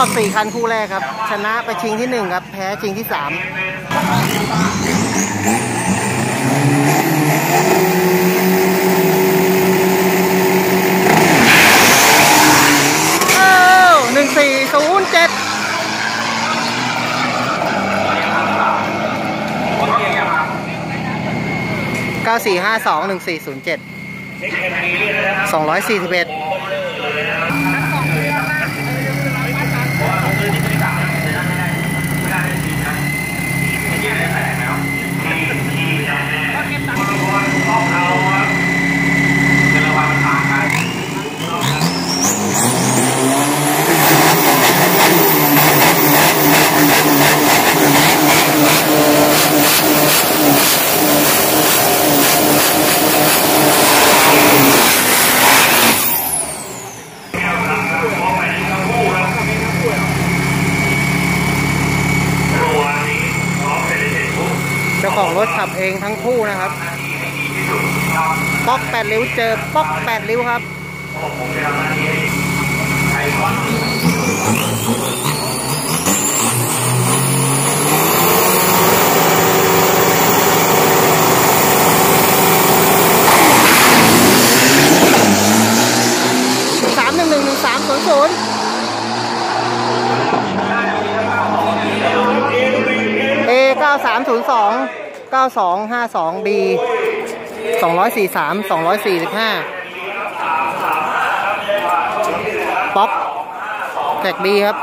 อบ4คันคู่แรกครับ ชนะไปชิงที่ 1 ครับ แพ้ชิงที่อยสี่สิบเอ็ด ของรถขับเองทั้งคู่นะครับป๊อกแปดริ้วเจอป๊อกแปดริ้วครับสามหนึ่งหนึ่งหนึ่งสามศูนย์ศูนย์เอเก้าสามศูนย์สอง เก้าสองห้าสองบีสองร้อยสี่สามสองร้อยสี่สิบห้าป๊อกแท็กบีครับ